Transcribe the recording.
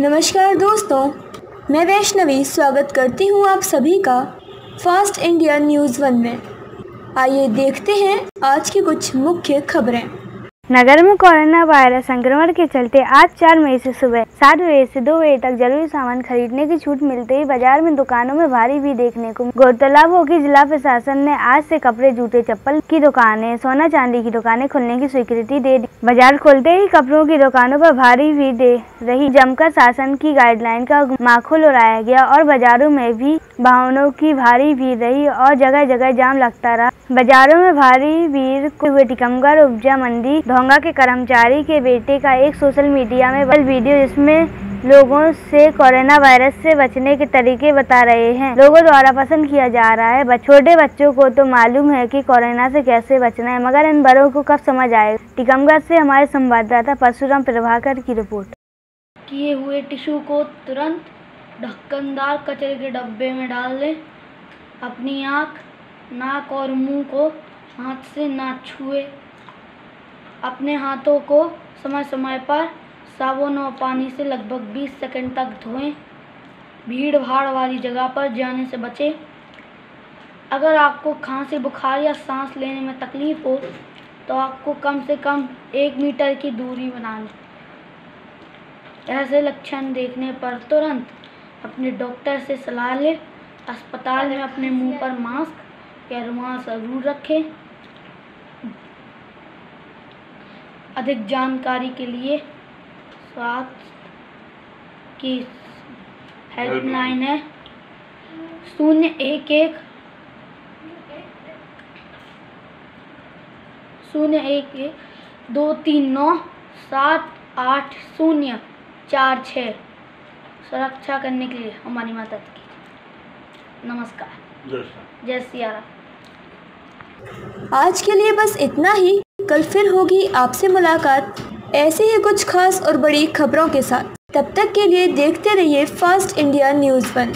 नमस्कार दोस्तों, मैं वैष्णवी स्वागत करती हूँ आप सभी का फास्ट इंडिया न्यूज़ वन में। आइए देखते हैं आज की कुछ मुख्य खबरें। नगर में कोरोना वायरस संक्रमण के चलते आज चार मई से सुबह सात बजे से दो बजे तक ज़रूरी सामान खरीदने की छूट मिलते ही बाज़ार में दुकानों में भारी भी देखने को गौरतलब हो कि जिला प्रशासन ने आज से कपड़े, जूते, चप्पल की दुकानें, सोना चांदी की दुकानें खुलने की स्वीकृति दे दी। बाज़ार खोलते ही कपड़ों की दुकानों पर भारी भी दे रही। जमकर शासन की गाइडलाइन का माखुल उड़ाया गया और बाजारों में भी वाहनों की भारी भीड़ रही और जगह जगह जाम लगता रहा। बाजारों में भारी भीड़ हुए टीकमगढ़, उपजा मंडी ढोंगा के कर्मचारी के बेटे का एक सोशल मीडिया में वायरल वीडियो जिसमें लोगों से कोरोना वायरस से बचने के तरीके बता रहे हैं। लोगों द्वारा पसंद किया जा रहा है छोटे बच्चों को तो मालूम है कि कोरोना से कैसे बचना है, मगर इन बड़ों को कब समझ आएगा? टीकमगढ़ से हमारे संवाददाता परशुराम प्रभाकर की रिपोर्ट। किए हुए टिश्यू को तुरंत ढक्कनदार कचरे के डब्बे में डाल दें। अपनी आँख, नाक और मुँह को हाथ से ना छुए। अपने हाथों को समय समय पर साबुन और पानी से लगभग 20 सेकंड तक धोएँ। भीड़ भाड़ वाली जगह पर जाने से बचें। अगर आपको खांसी, बुखार या सांस लेने में तकलीफ़ हो तो आपको कम से कम एक मीटर की दूरी बना लें ऐसे लक्षण देखने पर तुरंत अपने डॉक्टर से सलाह लें। अस्पताल में अपने मुँह पर मास्क या रुमाल ज़रूर रखें। अधिक जानकारी के लिए स्वास्थ्य की हेल्पलाइन है। शून्य एक एक शून्य एक एक दो तीन नौ सात आठ शून्य चार छः सुरक्षा करने के लिए हमारी मदद की नमस्कार। जय सिया राम। आज के लिए बस इतना ही। कल फिर होगी आपसे मुलाकात। ऐसे ही कुछ खास और बड़ी खबरों के साथ। तब तक के लिए देखते रहिए फास्ट इंडिया न्यूज़ वन